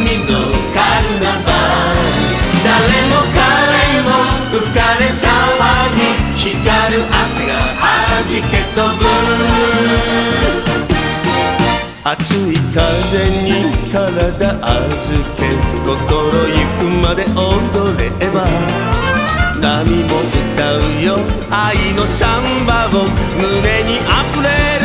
波のカルナバル誰も彼も浮かれ騒ぎ光る足がはじけ飛ぶ熱い風に体預け心ゆくまで踊れば波も歌うよ愛のサンバを胸に溢れる